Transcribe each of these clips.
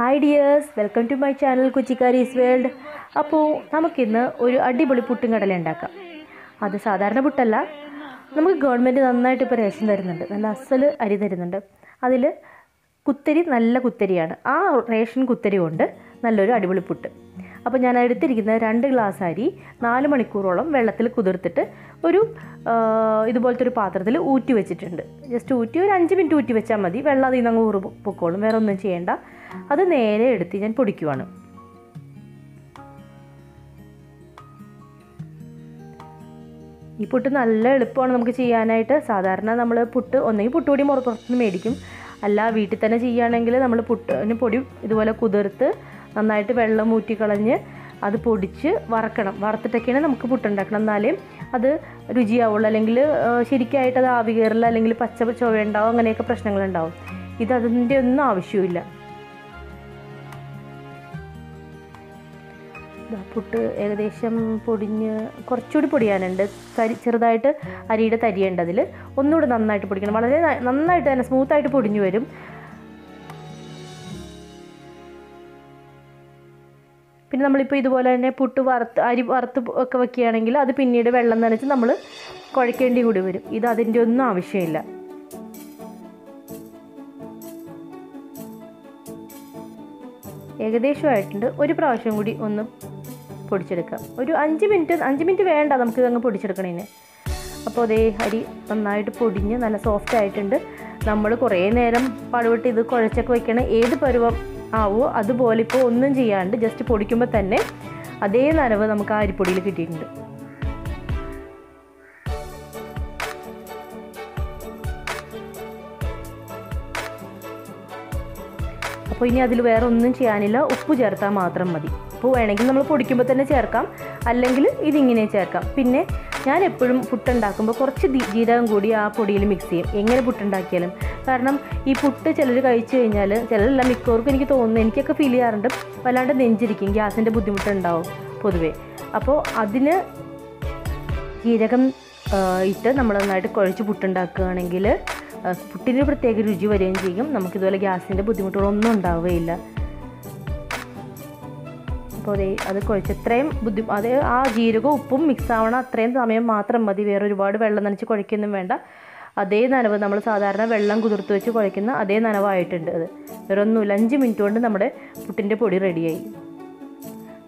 Hi dears welcome to my channel കുച്ചിക്കാരീസ് world അപ്പോൾ നമുക്കിന്ന് ഒരു അടിപൊളി പുട്ടും കടല ഉണ്ടാക്കാം. അത് സാധാരണ പുട്ടല്ല. നമുക്ക് ഗവൺമെന്റ് നന്നായിട്ട് ഇപ്പോൾ റേഷൻ തരുന്നുണ്ട്. നല്ല അസൽ അരി തരുന്നുണ്ട്. അതിൽ കുത്തരി നല്ല കുത്തരിയാണ്. ആ റേഷൻ കുത്തരി കൊണ്ട് നല്ലൊരു അടിപൊളി പുട്ട്. അപ്പോൾ ഞാൻ എടുത്തിരിക്കുന്ന രണ്ട് ഗ്ലാസ് അരി നാല് മണിക്കൂറോളം വെള്ളത്തിൽ കുതിർത്തിട്ട് ഒരു ഇതുപോലത്തെ ഒരു പാത്രത്തിൽ ഊറ്റി വെച്ചിട്ടുണ്ട്. ജസ്റ്റ് ഊറ്റി ഒരു അഞ്ച് മിനിറ്റ് ഊറ്റി വെച്ചാൽ മതി. വെള്ളം അതിൽ നിന്ന് അങ്ങ് ഊറ് പൊക്കോളും. വേറെ ഒന്നും ചെയ്യേണ്ട. അത് നേരെ എടുത്ത് ഞാൻ പൊടിക്കുവാണ്. ഈ പുട്ട് നല്ല എളുപ്പമാണ് നമുക്ക് ചെയ്യാനായിട്ട്. സാധാരണ നമ്മൾ പുട്ട് ഒന്നെങ്കിൽ പുട്ടുപൊടി പുറത്തുനിന്ന് മേടിക്കും. അല്ല വീട്ടിൽ തന്നെ ചെയ്യുകയാണെങ്കിൽ നമ്മൾ പുട്ടിന് പൊടി ഇതുപോലെ കുതിർത്ത് നന്നായിട്ട് വെള്ളം ഊറ്റിക്കളഞ്ഞ് അത് പൊടിച്ച് വറക്കണം. വറുത്തിട്ടൊക്കെയാണ് നമുക്ക് പുട്ടുണ്ടാക്കണം. എന്നാലേ അത് രുചിയാവുള്ളൂ. അല്ലെങ്കിൽ ശരിക്കായിട്ട് അത് ആവി കയറില്ല. അല്ലെങ്കിൽ പച്ച ചുവ ഉണ്ടാവും അങ്ങനെയൊക്കെ പ്രശ്നങ്ങളുണ്ടാവും. ഇത് അതിന്റെ ഒന്നും ആവശ്യമില്ല പുട്ട് ഏകദേശം പൊടിഞ്ഞ് കുറച്ചുകൂടി പൊടിയാനുണ്ട്. തരി ചെറുതായിട്ട് അരിയുടെ തരിയുണ്ട് അതിൽ ഒന്നുകൂടി നന്നായിട്ട് പൊടിക്കണം. വളരെ നന്നായിട്ട് തന്നെ സ്മൂത്തായിട്ട് പൊടിഞ്ഞു വരും. പിന്നെ നമ്മളിപ്പോൾ ഇതുപോലെ തന്നെ പുട്ട് വറുത്ത് അരി വറുത്ത് ഒക്കെ വെക്കുകയാണെങ്കിൽ അത് പിന്നീട് വെള്ളം നനച്ച് നമ്മൾ കുഴക്കേണ്ടി കൂടി വരും. ഇത് അതിന്റെ ഒന്നും ആവശ്യമില്ല. ഏകദേശമായിട്ടുണ്ട്. ഒരു പ്രാവശ്യം കൂടി ഒന്ന് പൊടിച്ചെടുക്കാം. ഒരു അഞ്ച് മിനിറ്റ് അഞ്ച് മിനിറ്റ് വേണ്ട നമുക്ക് അങ്ങ് പൊടിച്ചെടുക്കണേന്. അപ്പോൾ അതേ അരി നന്നായിട്ട് പൊടിഞ്ഞ് നല്ല സോഫ്റ്റ് ആയിട്ടുണ്ട്. നമ്മൾ കുറേ നേരം പടുവിട്ട് ഇത് കുഴച്ചൊക്കെ വയ്ക്കണം ഏത് പരുവം ആവോ? അതുപോലെ ഇപ്പോൾ ഒന്നും ചെയ്യാണ്ട് ജസ്റ്റ് പൊടിക്കുമ്പോൾ തന്നെ അതേ നനവ് നമുക്ക് ആ അരിപ്പൊടിയിൽ കിട്ടിയിട്ടുണ്ട്. അപ്പോൾ ഇനി അതിൽ വേറെ ഒന്നും ചെയ്യാനില്ല. ഉപ്പ് ചേർത്താൽ മാത്രം മതി. അപ്പോൾ വേണമെങ്കിൽ നമ്മൾ പൊടിക്കുമ്പോൾ തന്നെ ചേർക്കാം. അല്ലെങ്കിൽ ഇതിങ്ങനെ ചേർക്കാം. പിന്നെ ഞാൻ എപ്പോഴും പുട്ടുണ്ടാക്കുമ്പോൾ കുറച്ച് ജീരകം കൂടി ആ പൊടിയിൽ മിക്സ് ചെയ്യും. എങ്ങനെ പുട്ടുണ്ടാക്കിയാലും. കാരണം ഈ പുട്ട് ചിലർ കഴിച്ചു കഴിഞ്ഞാൽ ചിലരെല്ലാം മിക്കവർക്കും എനിക്ക് തോന്നുന്നു എനിക്കൊക്കെ ഫീൽ ചെയ്യാറുണ്ട്. വല്ലാണ്ട് നെഞ്ചിരിക്കും ഗ്യാസിന്റെ ബുദ്ധിമുട്ടുണ്ടാവും പൊതുവേ. അപ്പോൾ അതിന് ജീരകം ഇട്ട് നമ്മൾ നന്നായിട്ട് കുഴച്ച് പുട്ടുണ്ടാക്കുകയാണെങ്കിൽ പുട്ടിന് പ്രത്യേക രുചി വരികയും ചെയ്യും. നമുക്കിതുപോലെ ഗ്യാസിന്റെ ബുദ്ധിമുട്ടുകളൊന്നും ഉണ്ടാവുകയില്ല. അപ്പോൾ അതേ കുഴച്ച് ഇത്രയും ബുദ്ധി അത് ആ ജീരകവും ഉപ്പും മിക്സ് ആവണം അത്രയും സമയം മാത്രം മതി. വേറെ ഒരുപാട് വെള്ളം നനച്ച് കുഴയ്ക്കൊന്നും വേണ്ട. അതേ നനവ് നമ്മൾ സാധാരണ വെള്ളം കുതിർത്ത് വെച്ച് കുഴക്കുന്ന അതേ നനവായിട്ടുണ്ട് അത്. വേറെ ഒന്നുമില്ല അഞ്ച് മിനിറ്റ് കൊണ്ട് നമ്മുടെ പുട്ടിന്റെ പൊടി റെഡിയായി.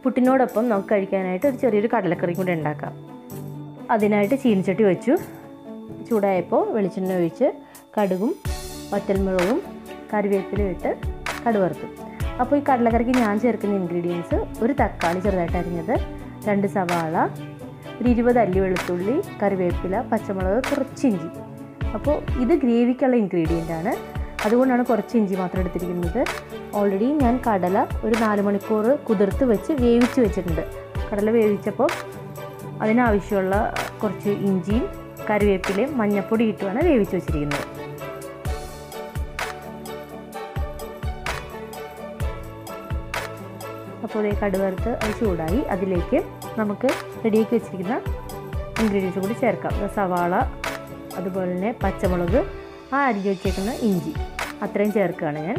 പുട്ടിനോടൊപ്പം നമുക്ക് കഴിക്കാനായിട്ട് ഒരു ചെറിയൊരു കടലക്കറി കൂടി ഉണ്ടാക്കാം. അതിനായിട്ട് ചീനിച്ചട്ടി വെച്ചു. ചൂടായപ്പോൾ വെളിച്ചെണ്ണ ഒഴിച്ച് കടുകും വറ്റൽമുളകും കറിവേപ്പിലും ഇട്ട് കടുവറുത്തു. അപ്പോൾ ഈ കടലക്കറിക്ക് ഞാൻ ചേർക്കുന്ന ഇൻഗ്രീഡിയൻസ് ഒരു തക്കാളി ചെറുതായിട്ട് അരിഞ്ഞത് രണ്ട് സവാള ഒരു ഇരുപത് അല്ലി വെളുത്തുള്ളി കറിവേപ്പില പച്ചമുളക് കുറച്ച് ഇഞ്ചി. അപ്പോൾ ഇത് ഗ്രേവിക്കുള്ള ഇൻഗ്രീഡിയന്റ് ആണ്. അതുകൊണ്ടാണ് കുറച്ച് ഇഞ്ചി മാത്രം എടുത്തിരിക്കുന്നത്. ഓൾറെഡി ഞാൻ കടല ഒരു നാല് മണിക്കൂർ കുതിർത്ത് വെച്ച് വേവിച്ച് വെച്ചിട്ടുണ്ട്. കടല വേവിച്ചപ്പോൾ അതിനാവശ്യമുള്ള കുറച്ച് ഇഞ്ചിയും കറിവേപ്പിലയും മഞ്ഞപ്പൊടി ഇട്ടുമാണ് വേവിച്ച് വെച്ചിരിക്കുന്നത്. ഈ കടുവറുത്ത് അത് ചൂടായി അതിലേക്ക് നമുക്ക് റെഡിയാക്കി വെച്ചിരിക്കുന്ന ഇൻഗ്രീഡിയൻസ് കൂടി ചേർക്കാം. സവാള അതുപോലെ തന്നെ പച്ചമുളക് ആ അരിഞ്ഞ് വെച്ചേക്കുന്ന ഇഞ്ചി. അത്രയും ചേർക്കുകയാണ് ഞാൻ.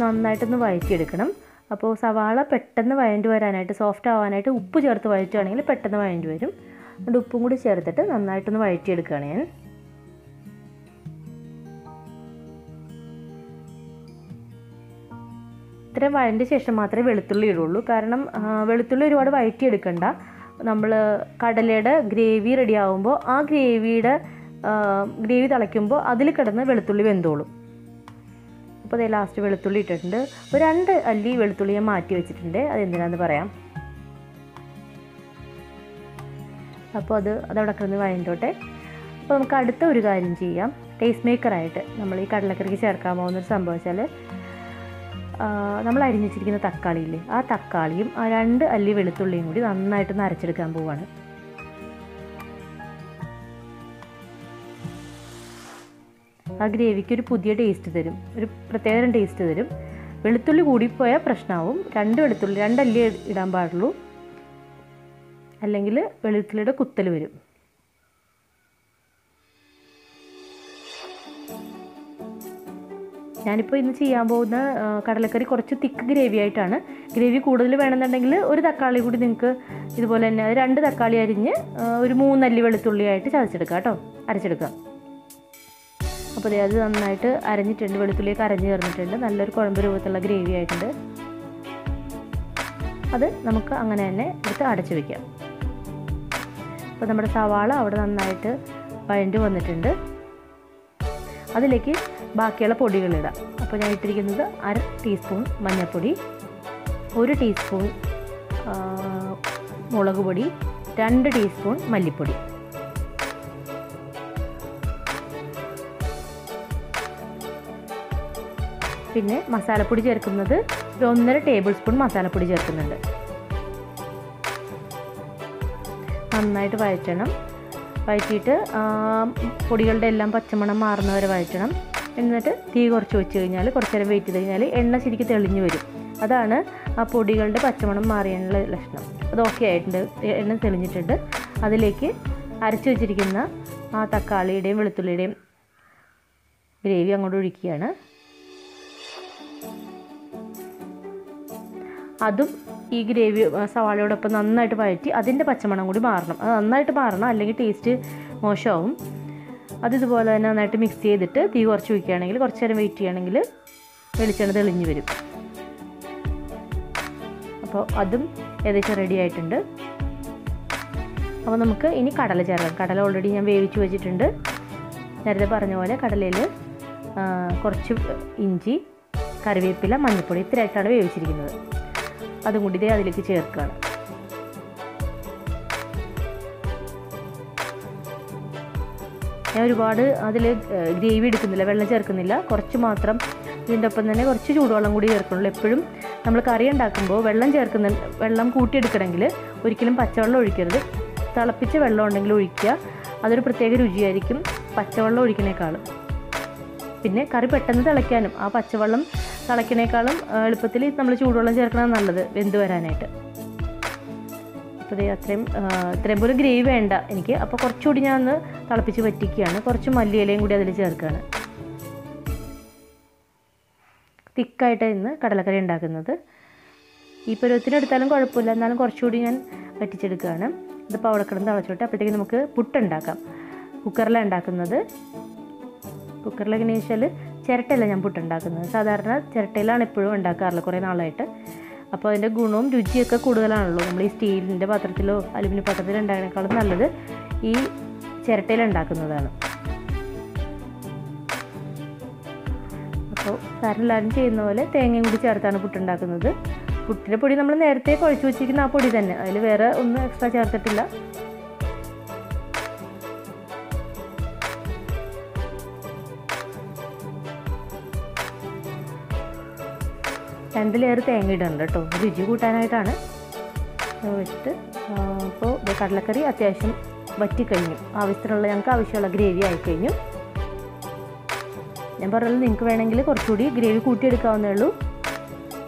നന്നായിട്ടൊന്ന് വഴറ്റിയെടുക്കണം. അപ്പോൾ സവാള പെട്ടെന്ന് വഴണ്ടി വരാനായിട്ട് സോഫ്റ്റ് ആവാനായിട്ട് ഉപ്പ് ചേർത്ത് വഴറ്റുകയാണെങ്കിൽ പെട്ടെന്ന് വഴണ്ടി വരും. അതുകൊണ്ട് ഉപ്പും കൂടി ചേർത്തിട്ട് നന്നായിട്ടൊന്ന് വഴറ്റിയെടുക്കുകയാണ് ഞാൻ. ഇത്രയും വഴന്റെ ശേഷം മാത്രമേ വെളുത്തുള്ളി ഇടുള്ളൂ. കാരണം വെളുത്തുള്ളി ഒരുപാട് വഴറ്റിയെടുക്കണ്ട. നമ്മൾ കടലയുടെ ഗ്രേവി റെഡി ആകുമ്പോൾ ആ ഗ്രേവിയുടെ ഗ്രേവി തിളയ്ക്കുമ്പോൾ അതിൽ കിടന്ന് വെളുത്തുള്ളി വെന്തോളും. അപ്പോൾ അതേ ലാസ്റ്റ് വെളുത്തുള്ളി ഇട്ടിട്ടുണ്ട്. ഒരു രണ്ട് അല്ലി വെളുത്തുള്ളി ഞാൻ മാറ്റി വെച്ചിട്ടുണ്ട്. അത് എന്തിനാന്ന് പറയാം? അപ്പോൾ അത് അതവിടെ കിടന്ന് വഴണ്ടോട്ടെ. അപ്പോൾ നമുക്ക് അടുത്ത ഒരു കാര്യം ചെയ്യാം. ടേസ്റ്റ് മേക്കറായിട്ട് നമ്മൾ ഈ കടലക്കറിക്ക് ചേർക്കാൻ പോകുന്ന ഒരു സംഭവം വെച്ചാൽ നമ്മൾ അരിഞ്ഞിച്ചിരിക്കുന്ന തക്കാളിയില്ലേ ആ തക്കാളിയും ആ രണ്ട് അല്ലി വെളുത്തുള്ളിയും കൂടി നന്നായിട്ട് നരച്ചെടുക്കാൻ പോവാണ്. ആ ഗ്രേവിക്ക് ഒരു പുതിയ ടേസ്റ്റ് തരും. ഒരു പ്രത്യേകതരം ടേസ്റ്റ് തരും. വെളുത്തുള്ളി കൂടിപ്പോയാൽ പ്രശ്നമാവും രണ്ട് വെളുത്തുള്ളി രണ്ടല്ലി ഇടാൻ പാടുള്ളൂ. അല്ലെങ്കിൽ വെളുത്തുള്ളിയുടെ കുത്തൽ വരും. ഞാനിപ്പോൾ ഇന്ന് ചെയ്യാൻ പോകുന്ന കടലക്കറി കുറച്ച് തിക്ക് ഗ്രേവി ആയിട്ടാണ്. ഗ്രേവി കൂടുതൽ വേണമെന്നുണ്ടെങ്കിൽ ഒരു തക്കാളി കൂടി നിങ്ങൾക്ക് ഇതുപോലെ തന്നെ രണ്ട് തക്കാളി അരിഞ്ഞ് ഒരു മൂന്നല്ലി വെളുത്തുള്ളിയായിട്ട് ചതച്ചെടുക്കുക കേട്ടോ. അരച്ചെടുക്കുക അപ്പോൾ അത് നന്നായിട്ട് അരഞ്ഞിട്ടുണ്ട്. വെളുത്തുള്ളിയൊക്കെ അരഞ്ഞ് ചേർന്നിട്ടുണ്ട്. നല്ലൊരു കുഴമ്പ് രൂപത്തിലുള്ള ഗ്രേവി ആയിട്ടുണ്ട്. അത് നമുക്ക് അങ്ങനെ തന്നെ എടുത്ത് അടച്ചു വയ്ക്കാം അപ്പോൾ നമ്മുടെ സവാള അവിടെ നന്നായിട്ട് വഴണ്ടി വന്നിട്ടുണ്ട്. അതിലേക്ക് ബാക്കിയുള്ള പൊടികളിടാം അപ്പോൾ ഞാൻ ഇട്ടിരിക്കുന്നത് അര ടീസ്പൂൺ മഞ്ഞൾപ്പൊടി ഒരു ടീസ്പൂൺ മുളക് പൊടി രണ്ട് ടീസ്പൂൺ മല്ലിപ്പൊടി. പിന്നെ മസാലപ്പൊടി ചേർക്കുന്നത് ഒരു ഒന്നര ടേബിൾ സ്പൂൺ മസാലപ്പൊടി ചേർക്കുന്നുണ്ട്. നന്നായിട്ട് വഴറ്റണം. വഴറ്റിയിട്ട് പൊടികളുടെ എല്ലാം പച്ചമണം മാറുന്നവരെ വഴറ്റണം. എന്നിട്ട് തീ കുറച്ച് വെച്ച് കഴിഞ്ഞാൽ കുറച്ച് നേരം വെയിറ്റ് ചെയ്ത് കഴിഞ്ഞാൽ എണ്ണ ശരിക്കും തെളിഞ്ഞു വരും. അതാണ് ആ പൊടികളുടെ പച്ചമണം മാറിയുള്ള ലക്ഷണം. അത് ഓക്കെ ആയിട്ടുണ്ട്. എണ്ണ തെളിഞ്ഞിട്ടുണ്ട്. അതിലേക്ക് അരച്ച് വെച്ചിരിക്കുന്ന ആ തക്കാളിയുടെയും വെളുത്തുള്ളിയുടെയും ഗ്രേവി അങ്ങോട്ട് ഒഴിക്കുകയാണ്. അതും ഈ ഗ്രേവി സവാളയോടൊപ്പം നന്നായിട്ട് വഴറ്റി അതിന്റെ പച്ചമണം കൂടി മാറണം. അത് നന്നായിട്ട് മാറണം അല്ലെങ്കിൽ ടേസ്റ്റ് മോശമാവും. അതിതുപോലെ തന്നെ നന്നായിട്ട് മിക്സ് ചെയ്തിട്ട് തീ കുറച്ച് വയ്ക്കുകയാണെങ്കിൽ കുറച്ച് നേരം വെയിറ്റ് ചെയ്യുകയാണെങ്കിൽ വെളിച്ചെണ്ണ തെളിഞ്ഞ് വരും. അപ്പോൾ അതും ഏകദേശം റെഡി ആയിട്ടുണ്ട്. അപ്പോൾ നമുക്ക് ഇനി കടല ചേർക്കാം. കടല ഓൾറെഡി ഞാൻ വേവിച്ച് വെച്ചിട്ടുണ്ട്. നേരത്തെ പറഞ്ഞ പോലെ കടലയിൽ കുറച്ച് ഇഞ്ചി കറിവേപ്പില മഞ്ഞൾപ്പൊടി ഇത്രയായിട്ടാണ് വേവിച്ചിരിക്കുന്നത്. അതും കൂടി ഇതേ അതിലേക്ക് ചേർക്കുകയാണ്. ഞാൻ ഒരുപാട് അതിൽ ഗ്രേവി എടുക്കുന്നില്ല വെള്ളം ചേർക്കുന്നില്ല. കുറച്ച് മാത്രം ഇതിന്റെ ഒപ്പം തന്നെ കുറച്ച് ചൂടുവെള്ളം കൂടി ചേർക്കുന്നുള്ളൂ. എപ്പോഴും നമ്മൾ കറി ഉണ്ടാക്കുമ്പോൾ വെള്ളം ചേർക്കുന്ന വെള്ളം കൂട്ടിയെടുക്കണമെങ്കിൽ ഒരിക്കലും പച്ചവെള്ളം ഒഴിക്കരുത്. തിളപ്പിച്ച വെള്ളം ഉണ്ടെങ്കിൽ ഒഴിക്കുക. അതൊരു പ്രത്യേക രുചിയായിരിക്കും പച്ചവെള്ളം ഒഴിക്കണേക്കാളും പിന്നെ കറി പെട്ടെന്ന് തിളയ്ക്കാനും ആ പച്ചവെള്ളം തിളയ്ക്കണേക്കാളും ആ, എളുപ്പത്തിൽ നമ്മൾ ചൂടുവെള്ളം ചേർക്കണം നല്ലത് വെന്ത് വരാനായിട്ട്. അപ്പോൾ ഇതേ അത്രയും ഇത്രയും പോലും ഗ്രേവി വേണ്ട എനിക്ക്. അപ്പോൾ കുറച്ചുകൂടി ഞാൻ ഒന്ന് തിളപ്പിച്ച് വറ്റിക്കുകയാണ്. കുറച്ച് മല്ലിയിലയും കൂടി അതിൽ ചേർക്കുകയാണ്. തിക്കായിട്ട് ഇന്ന് കടലക്കറി ഉണ്ടാക്കുന്നത്. ഈ പരുവത്തിനെടുത്താലും കുഴപ്പമില്ല. എന്നാലും കുറച്ചുകൂടി ഞാൻ വറ്റിച്ചെടുക്കുകയാണ്. ഇതിപ്പോൾ അവിടെ കിടന്ന് തിളച്ചോട്ടെ. അപ്പോഴത്തേക്ക് നമുക്ക് പുട്ടുണ്ടാക്കാം. കുക്കറിലാണ് ഉണ്ടാക്കുന്നത്. കുക്കറിൽ വെച്ചാൽ ചിരട്ടയല്ല ഞാൻ പുട്ടുണ്ടാക്കുന്നത്. സാധാരണ ചിരട്ടയിലാണ് എപ്പോഴും ഉണ്ടാക്കാറുള്ളത് കുറേ നാളായിട്ട്. അപ്പോൾ അതിന്റെ ഗുണവും രുചിയൊക്കെ കൂടുതലാണല്ലോ. നമ്മൾ ഈ സ്റ്റീലിന്റെ പാത്രത്തിലോ അലുമിനിയം പാത്രത്തിലോ ഉണ്ടാക്കുന്നതിനേക്കാളും നല്ലത് ഈ ചിരട്ടയിൽ ഉണ്ടാക്കുന്നതാണ്. അപ്പോൾ സാറിന് എല്ലാവരും ചെയ്യുന്ന പോലെ തേങ്ങയും കൂടി ചേർത്താണ് പുട്ടുണ്ടാക്കുന്നത്. പുട്ടിന്റെ പൊടി നമ്മൾ നേരത്തെ കുഴച്ച് വെച്ചിരിക്കുന്ന ആ പൊടി തന്നെ. അതിൽ വേറെ ഒന്നും എക്സ്ട്രാ ചേർത്തിട്ടില്ല. രണ്ട് ലെയർ തേങ്ങ ഇടുന്നുണ്ട് കേട്ടോ രുചി കൂട്ടാനായിട്ടാണ് വെച്ചിട്ട് അപ്പോൾ കടലക്കറി അത്യാവശ്യം വറ്റിക്കഴിഞ്ഞു. ആവശ്യത്തിനുള്ള ഞങ്ങൾക്ക് ആവശ്യമുള്ള ഗ്രേവി ആയിക്കഴിഞ്ഞു. ഞാൻ പറഞ്ഞത് നിങ്ങൾക്ക് വേണമെങ്കിൽ കുറച്ചുകൂടി ഗ്രേവി കൂട്ടിയെടുക്കാവുന്നേ ഉള്ളൂ.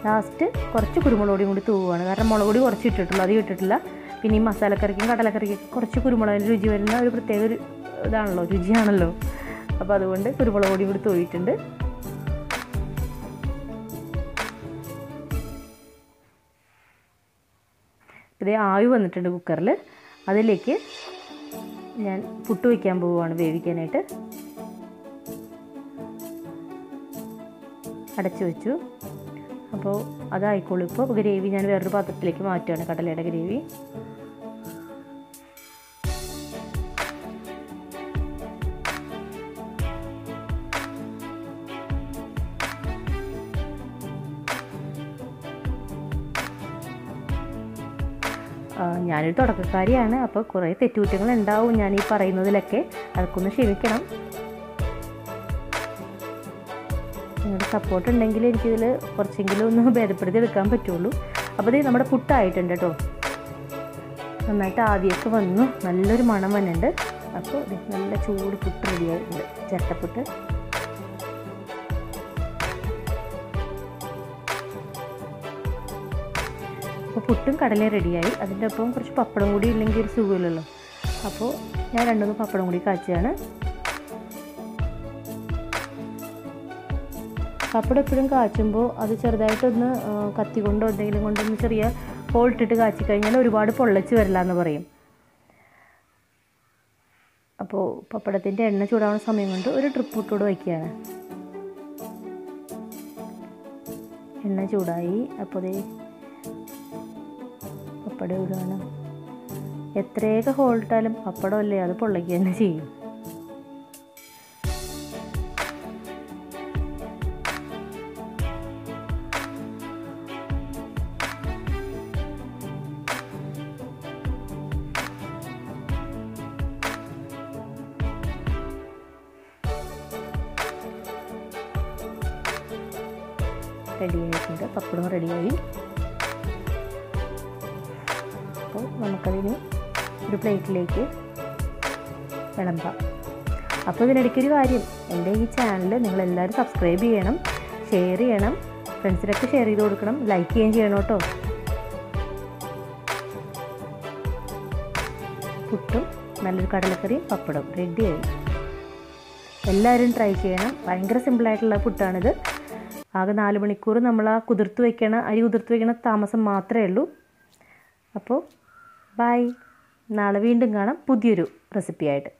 ലാസ്റ്റ് കുറച്ച് കുരുമുളക് പൊടിയും കൂടി തൂവുകയാണ് കാരണം മുളക് പൊടി കുറച്ച് ഇട്ടിട്ടുള്ളൂ അത് ഇട്ടിട്ടില്ല. പിന്നെ ഈ മസാലക്കറിക്കും കടലക്കറിക്കും കുറച്ച് കുരുമുളകിന്റെ രുചി വരുന്ന ഒരു പ്രത്യേക ഒരു ഇതാണല്ലോ രുചിയാണല്ലോ. അപ്പോൾ അതുകൊണ്ട് കുരുമുളക് പൊടി കൂടി തൂവിയിട്ടുണ്ട്. ഇതേ ആവി വന്നിട്ടുണ്ട് കുക്കറിൽ അതിലേക്ക് ഞാൻ പുട്ട് വയ്ക്കാൻ പോവുകയാണ് വേവിക്കാനായിട്ട്. അടച്ചു വെച്ചു. അപ്പോൾ അതായിക്കോളൂ. ഇപ്പോൾ ഗ്രേവി ഞാൻ വേറൊരു പാത്രത്തിലേക്ക് മാറ്റുകയാണ് കടലയുടെ ഗ്രേവി. ഞാനൊരു തുടക്കക്കാരിയാണ്. അപ്പോൾ കുറേ തെറ്റുകുറ്റങ്ങൾ ഉണ്ടാവും ഞാൻ ഈ പറയുന്നതിലൊക്കെ. അതൊക്കെ ഒന്ന് ക്ഷമിക്കണം. നിങ്ങളുടെ സപ്പോർട്ട് ഉണ്ടെങ്കിൽ എനിക്കിതിൽ കുറച്ചെങ്കിലും ഒന്ന് ഭേദപ്പെടുത്തി എടുക്കാൻ പറ്റുള്ളൂ. അപ്പോൾ ഇത് നമ്മുടെ പുട്ടായിട്ടുണ്ട് കേട്ടോ. നന്നായിട്ട് ആവിയൊക്കെ വന്നു. നല്ലൊരു മണം വന്നിട്ടുണ്ട്. അപ്പോൾ നല്ല ചൂട് പുട്ട് റെഡിയായിട്ടുണ്ട്. ചിരട്ടപ്പുട്ട്. പുട്ടും കടലയും റെഡിയായി അതിന്റെ ഒപ്പം കുറച്ച് പപ്പടം കൂടി ഇല്ലെങ്കിൽ ഒരു സുഖമില്ലല്ലോ. അപ്പോൾ ഞാൻ രണ്ടുമൂന്ന് പപ്പടം കൂടി കാച്ചിയാണ്. പപ്പടം എപ്പോഴും കാച്ചുമ്പോൾ അത് ചെറുതായിട്ടൊന്ന് കത്തി കൊണ്ടോ എന്തെങ്കിലും കൊണ്ടൊന്ന് ചെറിയ ഹോൾ ഇട്ടിട്ട് കാച്ചി കഴിഞ്ഞാൽ ഒരുപാട് പൊള്ളച്ച് വരില്ല എന്ന് പറയും. അപ്പോൾ പപ്പടത്തിന്റെ എണ്ണ ചൂടാവുന്ന സമയം കൊണ്ട് ഒരു ട്രിപ്പ് ഇട്ടുകൂടെ വയ്ക്കുകയാണ് എണ്ണ ചൂടായി. അപ്പോൾ പപ്പടം ഇടുകയാണ് എത്രയൊക്കെ ഹോൾ അപ്പടമല്ലേ അത് പൊള്ളിക്കുക തന്നെ ചെയ്യും. റെഡിയായിട്ടുണ്ട് പപ്പടവും പപ്പടം റെഡിയായി അപ്പോൾ നമുക്കതിന് ഒരു പ്ലേറ്റിലേക്ക് വിളമ്പാം. അപ്പോൾ ഇതിനിടയ്ക്കൊരു കാര്യം എന്റെ ഈ ചാനൽ നിങ്ങളെല്ലാവരും സബ്സ്ക്രൈബ് ചെയ്യണം ഷെയർ ചെയ്യണം ഫ്രണ്ട്സിനൊക്കെ ഷെയർ ചെയ്ത് കൊടുക്കണം ലൈക്ക് ചെയ്യുകയും ചെയ്യണം കേട്ടോ. പുട്ടും നല്ലൊരു കടലക്കറിയും പപ്പടം റെഡിയായി എല്ലാവരും ട്രൈ ചെയ്യണം. ഭയങ്കര സിമ്പിളായിട്ടുള്ള പുട്ടാണിത്. ആകെ നാല് മണിക്കൂർ നമ്മൾ ആ കുതിർത്ത് വയ്ക്കണ അരി കുതിർത്ത് വയ്ക്കണ താമസം മാത്രമേ ഉള്ളൂ. അപ്പോൾ ബൈ. നാളെ വീണ്ടും കാണാം. പുതിയൊരു റെസിപ്പിയായിട്ട്.